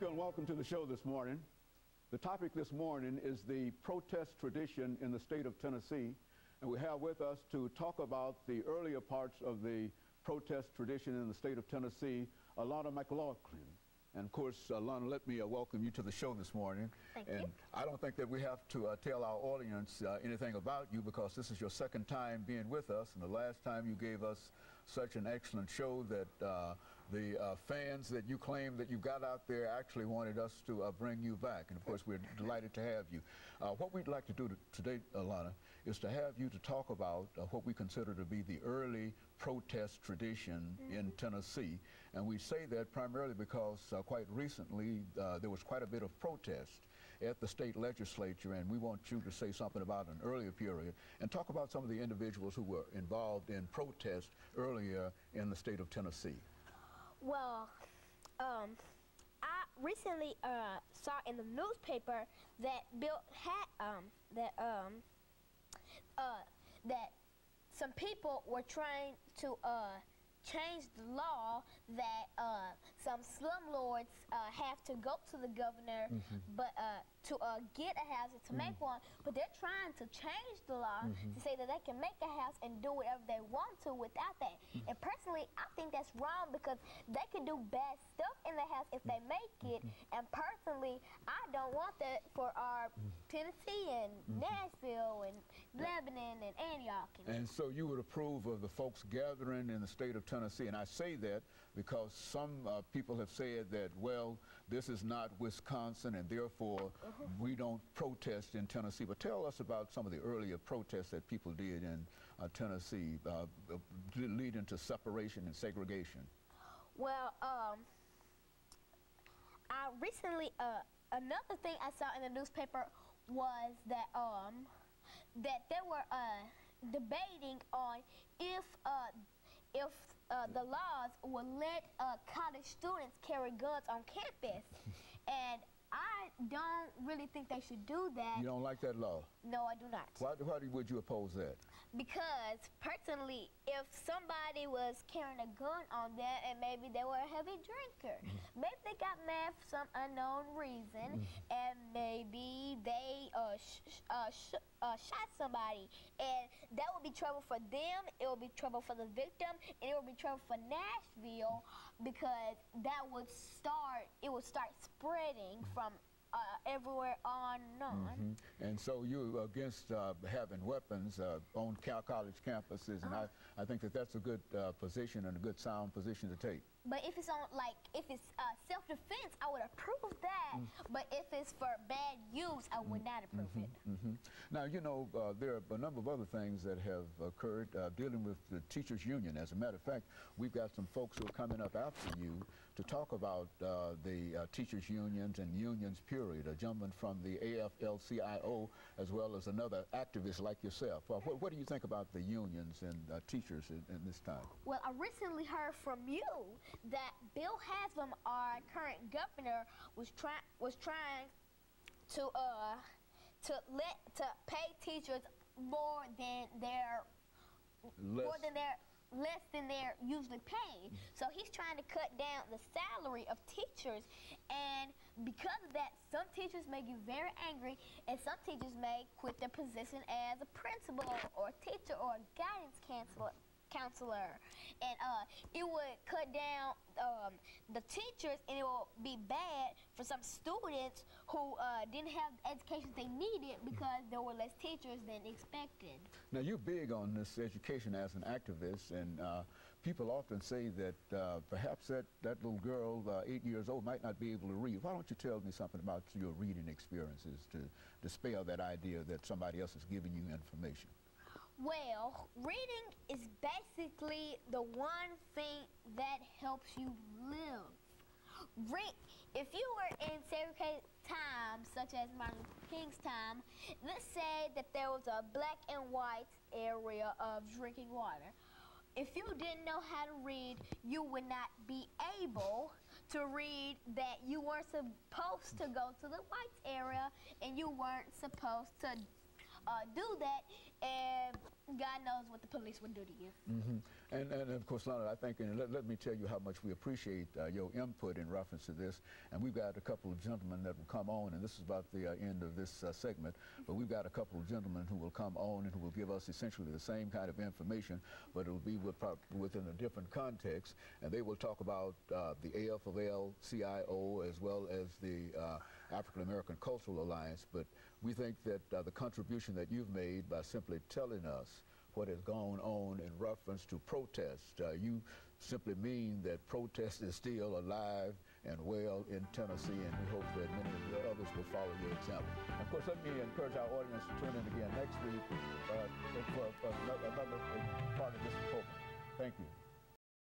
you and welcome to the show this morning. The topic this morning is the protest tradition in the state of Tennessee. And we have with us to talk about the earlier parts of the protest tradition in the state of Tennessee, Alana McLaughlin. And of course, Alana, let me uh, welcome you to the show this morning. Thank and you. I don't think that we have to uh, tell our audience uh, anything about you because this is your second time being with us. And the last time you gave us such an excellent show that uh, the uh, fans that you claim that you got out there actually wanted us to uh, bring you back. And of course, we're delighted to have you. Uh, what we'd like to do to, today, Alana, is to have you to talk about uh, what we consider to be the early protest tradition Mm-hmm. in Tennessee. And we say that primarily because uh, quite recently uh, there was quite a bit of protest at the state legislature, and we want you to say something about an earlier period and talk about some of the individuals who were involved in protest earlier in the state of Tennessee. Well, um, I recently uh, saw in the newspaper that Bill had um, that um, uh, that some people were trying to uh, change the law that uh, some slumlords uh, have to go to the governor, but uh, to uh, get a house and to make one. But they're trying to change the law to say that they can make a house and do whatever they want to without that. And personally, I think that's wrong because they can do bad stuff in the house if they make it. And personally, I don't want that for our Tennessee and Nashville and Lebanon and Antioch. And, And so you would approve of the folks gathering in the state of Tennessee. And I say that because some uh, people have said that, well, this is not Wisconsin and therefore we don't protest in Tennessee. But tell us about some of the earlier protests that people did in uh, Tennessee uh, uh, leading to separation and segregation. Well, um, I recently uh, another thing I saw in the newspaper was that um, that they were uh, debating on if uh, if uh, the laws will let uh, college students carry guns on campus, and I don't really think they should do that. You don't like that law? No, I do not. Why, why would you oppose that? Because personally, if somebody was carrying a gun on them and maybe they were a heavy drinker, maybe they got mad for some unknown reason, and maybe they uh, uh, uh, shot somebody, and that would be trouble for them. It would be trouble for the victim, and it would be trouble for Nashville because that would start. It would start spreading from uh, everywhere on and on. And so you're against uh, having weapons uh, on Cal College campuses, and I, I think that that's a good uh, position and a good sound position to take. But if it's on like if it's uh, self-defense, I would approve that. But if it's for bad use, I would not approve it. hmm Now, you know, uh, there are a number of other things that have occurred uh, dealing with the teachers union. As a matter of fact, we've got some folks who are coming up after you to talk about uh, the uh, teachers unions and unions period, a gentleman from the AFL-CIO as well as another activist like yourself. Uh, what, what do you think about the unions and uh, teachers in, in this time? Well, I recently heard from you that Bill Haslam, our current governor, was trying was trying to uh to let to pay teachers more than their more than their less than they're usually paid. So he's trying to cut down the salary of teachers, and because of that, some teachers may get very angry, and some teachers may quit their position as a principal or teacher or guidance counselor. Counselor, and uh, it would cut down um, the teachers, and it will be bad for some students who uh, didn't have the education they needed because there were less teachers than expected. Now, you're big on this education as an activist, and uh, people often say that uh, perhaps that, that little girl, uh, eight years old, might not be able to read. Why don't you tell me something about your reading experiences to dispel that idea that somebody else is giving you information? Well, reading is basically the one thing that helps you live. If you were in segregated times, such as Martin King's time, let's say that there was a black and white area of drinking water. If you didn't know how to read, you would not be able to read that you weren't supposed to go to the white area and you weren't supposed to uh, do that, and God knows what the police would do to you. Mm-hmm. And, and, of course, Leonard, I think, and let, let me tell you how much we appreciate uh, your input in reference to this. And we've got a couple of gentlemen that will come on, and this is about the uh, end of this uh, segment, but we've got a couple of gentlemen who will come on and who will give us essentially the same kind of information, but it will be with, within a different context. And they will talk about uh, the AFL-CIO as well as the uh, African American Cultural Alliance. But we think that uh, the contribution that you've made by simply telling us what has gone on in reference to protest. Uh, you simply mean that protest is still alive and well in Tennessee, and we hope that many of the others will follow your example. Of course, let me encourage our audience to tune in again next week uh, for, for another part of this program. Thank you.